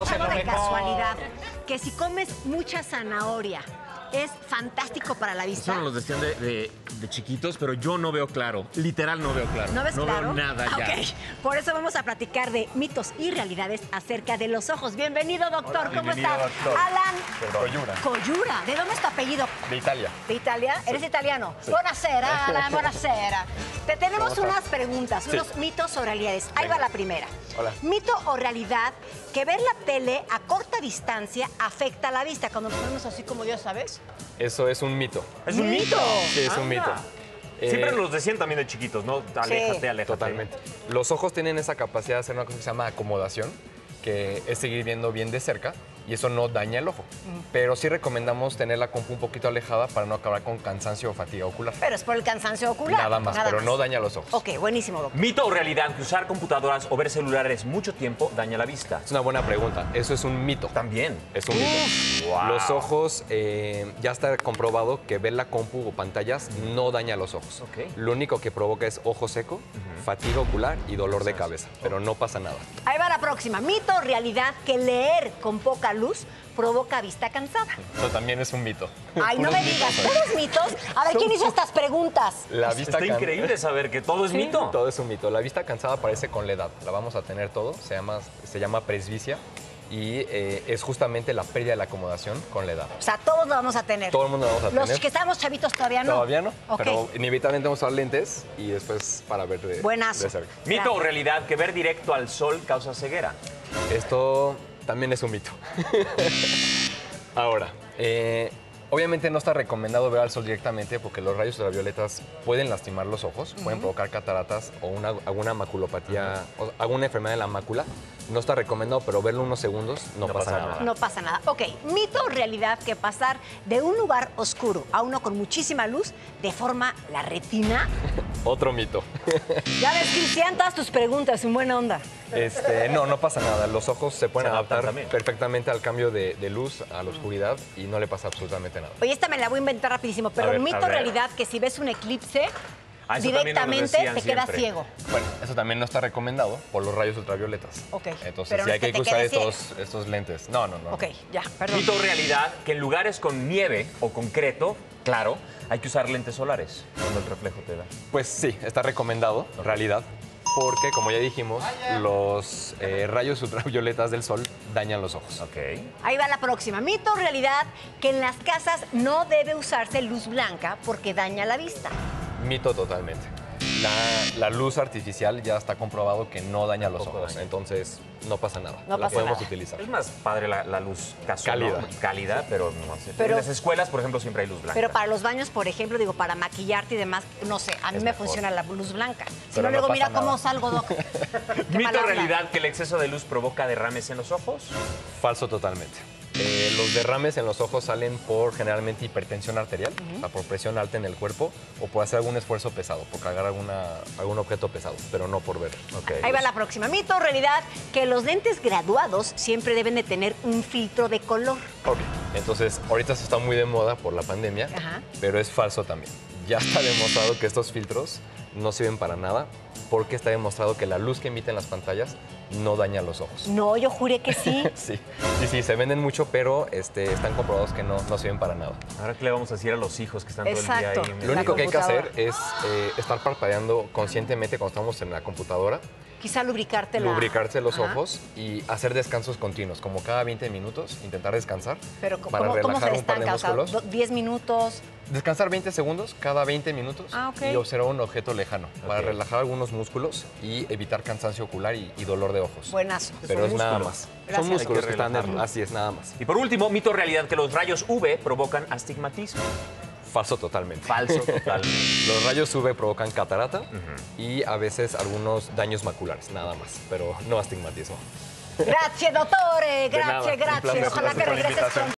Algo de casualidad, que si comes mucha zanahoria es fantástico para la vista. Eso nos decían de, de- de chiquitos, pero yo no veo claro. Literal no veo claro. ¿No ves claro? veo nada Ah, ya. Ok, por eso vamos a platicar de mitos y realidades acerca de los ojos. Bienvenido, doctor. ¿Cómo bienvenido, estás? doctor. Alan Coyura. Coyura. ¿De dónde es tu apellido? De Italia. ¿De Italia? ¿Eres italiano? Buonasera, Alan, buonasera. Te tenemos ¿Cómo unas preguntas, Sí. unos mitos o realidades. Ahí Venga. va la primera. Hola. Mito o realidad que ver la tele a corta distancia afecta la vista. Cuando nos ponemos así como ya sabes. Eso es un mito. Es un mito. Sí, es un Anda. mito. Siempre Eh, nos decían también de chiquitos, ¿no? Aléjate, Sí. aléjate. Totalmente. Los ojos tienen esa capacidad de hacer una cosa que se llama acomodación, que es seguir viendo bien de cerca y eso no daña el ojo. Pero sí recomendamos tener la compu un poquito alejada para no acabar con cansancio o fatiga ocular. Pero es por el cansancio ocular. Nada más, pero no daña los ojos. Ok, buenísimo, doctor. Mito o realidad que usar computadoras o ver celulares mucho tiempo daña la vista. Es una buena pregunta. Eso es un mito. También. Es un mito. Wow. Los ojos, eh, ya está comprobado que ver la compu o pantallas no daña los ojos. Ok. Lo único que provoca es ojo seco, fatiga ocular y dolor de cabeza, pero no pasa nada. Ahí va la próxima. Mito o realidad que leer con poca luz provoca vista cansada. Eso también es un mito. Ay, no me digas. ¿todos mitos? A ver, ¿quién hizo estas preguntas? La vista Está can- increíble saber que todo es Sí, mito. Todo es un mito. La vista cansada aparece con la edad. La vamos a tener todo. Se llama, se llama presbicia y eh, es justamente la pérdida de la acomodación con la edad. O sea, todos lo vamos a tener. Todo el mundo lo vamos a Los tener. que estamos chavitos todavía no. Todavía no, Ok. pero inevitablemente vamos a usar lentes y después para ver de, Buenazo. de cerca. Mito o realidad que ver directo al sol causa ceguera. Esto también es un mito. Ahora, eh, obviamente no está recomendado ver al sol directamente porque los rayos ultravioletas pueden lastimar los ojos, pueden provocar cataratas o una, alguna maculopatía, o alguna enfermedad de la mácula. No está recomendado, pero verlo unos segundos no, No pasa, pasa nada. nada. No pasa nada. Ok, mito o realidad que pasar de un lugar oscuro a uno con muchísima luz deforma la retina. Otro mito. Ya ves, Cristian, todas tus preguntas en buena onda. Este, no, no pasa nada. Los ojos se pueden Se adaptar también. perfectamente al cambio de, de luz, a la oscuridad y no le pasa absolutamente nada. Oye, esta me la voy a inventar rapidísimo, pero ver, mito o realidad que si ves un eclipse, Ah, directamente te quedas siempre. ciego. Bueno, eso también no está recomendado por los rayos ultravioletas. Ok, Entonces pero sí no hay que usar estos, estos lentes. No, no, no. Ok, ya, perdón. Mito realidad que en lugares con nieve o concreto, claro, hay que usar lentes solares cuando el reflejo te da. Pues sí, está recomendado, en realidad, porque como ya dijimos, los eh, rayos ultravioletas del sol dañan los ojos. Ok. Ahí va la próxima. Mito realidad que en las casas no debe usarse luz blanca porque daña la vista. Mito totalmente. La, la luz artificial ya está comprobado que no daña los ojos, daña. entonces no pasa nada. No la pasa podemos nada. utilizar. Es más padre la, la luz casual, Cálida. ¿no? Cálida, pero no sé. Pero- en las escuelas, por ejemplo, siempre hay luz blanca. Pero para los baños, por ejemplo, digo, para maquillarte y demás, no sé, a mí Es me mejor. funciona la luz blanca. Si Pero no, luego mira cómo salgo, Doc. Mito realidad que el exceso de luz provoca derrames en los ojos. Falso totalmente. Eh, los derrames en los ojos salen por generalmente hipertensión arterial, o sea, por presión alta en el cuerpo o por hacer algún esfuerzo pesado, por cargar alguna, algún objeto pesado, pero no por ver. Ahí va la próxima. Mito realidad que los lentes graduados siempre deben de tener un filtro de color. Ok, entonces ahorita se está muy de moda por la pandemia, Ajá. pero es falso también. Ya está demostrado que estos filtros no sirven para nada porque está demostrado que la luz que emiten las pantallas no daña los ojos. No, yo juré que sí. Sí, sí, sí, se venden mucho, pero este, están comprobados que no, no sirven para nada. Ahora, ¿qué le vamos a decir a los hijos que están todo el día ahí? Lo único que hay que hacer es eh, estar parpadeando conscientemente cuando estamos en la computadora, Quizá lubricarte la... lubricarse los Ajá. ojos y hacer descansos continuos, como cada 20 minutos, intentar descansar Pero para ¿cómo, cómo relajar se un par de? O sea, músculos. do- 10 minutos. Descansar 20 segundos cada 20 minutos Ah, y observar un objeto lejano para relajar algunos músculos y evitar cansancio ocular y, y dolor de ojos. Buenazo. Pero es nada más. Gracias. Son músculos que, que están así es nada más. Y por último, mito o realidad que los rayos UV provocan astigmatismo. Falso totalmente. Falso total. Los rayos UV provocan catarata y a veces algunos daños maculares, nada más, pero no astigmatismo. Gracias, dottore. Gracias, gracias. Ojalá que regreses pronto.